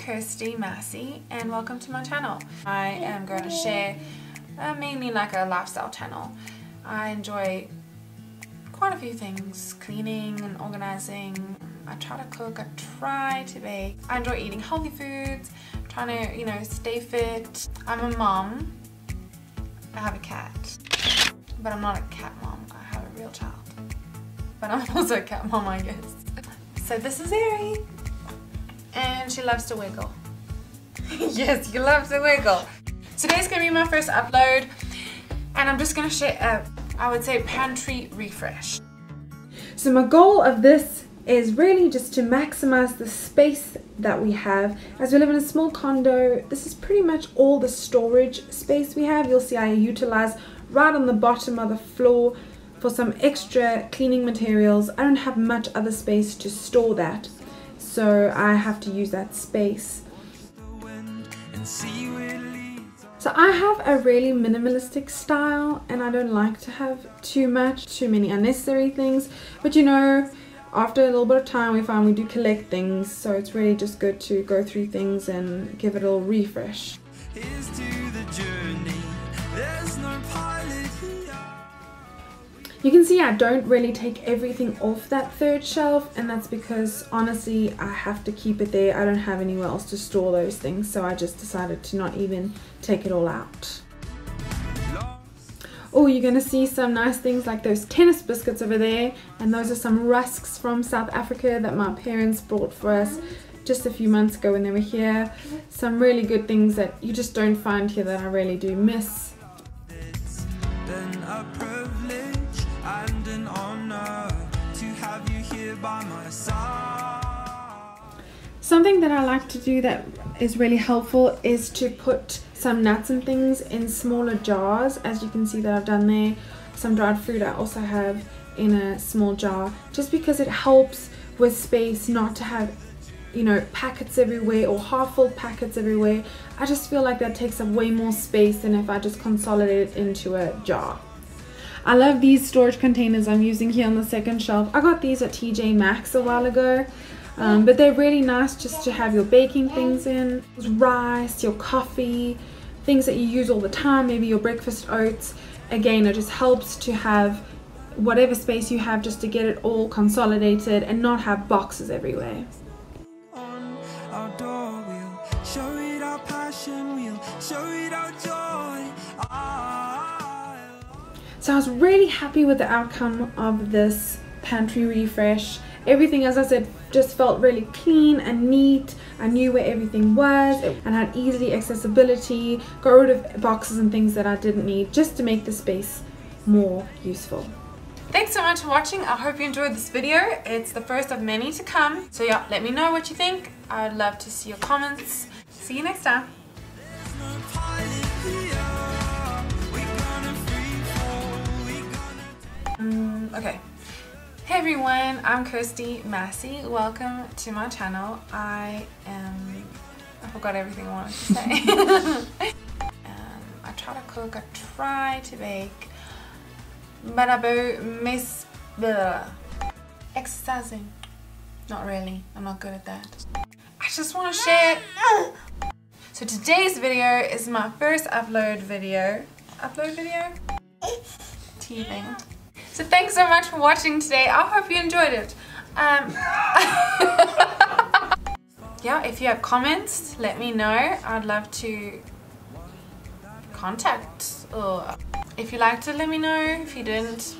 Kirsty Massey and welcome to my channel. I am going to share uh, mainly like a lifestyle channel. I enjoy quite a few things, cleaning and organizing. I try to cook, I try to bake. I enjoy eating healthy foods, trying to, you know, stay fit. I'm a mom. I have a cat, but I'm not a cat mom. I have a real child. But I'm also a cat mom, I guess. So this is Ari and she loves to wiggle. yes, you love to wiggle. Today's gonna be my first upload and I'm just gonna share a, I would say pantry refresh. So my goal of this is really just to maximize the space that we have. As we live in a small condo, this is pretty much all the storage space we have. You'll see I utilize right on the bottom of the floor for some extra cleaning materials. I don't have much other space to store that so I have to use that space. So I have a really minimalistic style and I don't like to have too much, too many unnecessary things. But you know, after a little bit of time we find we do collect things so it's really just good to go through things and give it a little refresh. You can see I don't really take everything off that third shelf and that's because honestly I have to keep it there. I don't have anywhere else to store those things so I just decided to not even take it all out. Oh, you're going to see some nice things like those tennis biscuits over there and those are some rusks from South Africa that my parents brought for us just a few months ago when they were here. Some really good things that you just don't find here that I really do miss. Something that I like to do that is really helpful is to put some nuts and things in smaller jars as you can see that I've done there. Some dried fruit I also have in a small jar just because it helps with space not to have you know packets everywhere or half full packets everywhere I just feel like that takes up way more space than if I just consolidate it into a jar I love these storage containers I'm using here on the second shelf. I got these at TJ Maxx a while ago. Um, but they're really nice just to have your baking things in. Rice, your coffee, things that you use all the time, maybe your breakfast oats. Again, it just helps to have whatever space you have just to get it all consolidated and not have boxes everywhere. So I was really happy with the outcome of this pantry refresh. Everything, as I said, just felt really clean and neat. I knew where everything was and had easy accessibility. Got rid of boxes and things that I didn't need just to make the space more useful. Thanks so much for watching. I hope you enjoyed this video. It's the first of many to come. So yeah, let me know what you think. I'd love to see your comments. See you next time. Okay. Hey everyone, I'm Kirsty Massey. Welcome to my channel. I am... I forgot everything I wanted to say. um, I try to cook, I try to bake. But I miss... the Exercising. Not really. I'm not good at that. I just want to share... So today's video is my first upload video. Upload video? Teething. So thanks so much for watching today. I hope you enjoyed it. Um, yeah, if you have comments, let me know. I'd love to contact or if you liked it, let me know. If you didn't,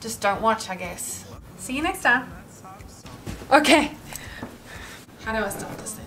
just don't watch, I guess. See you next time. Okay. How do I stop this thing?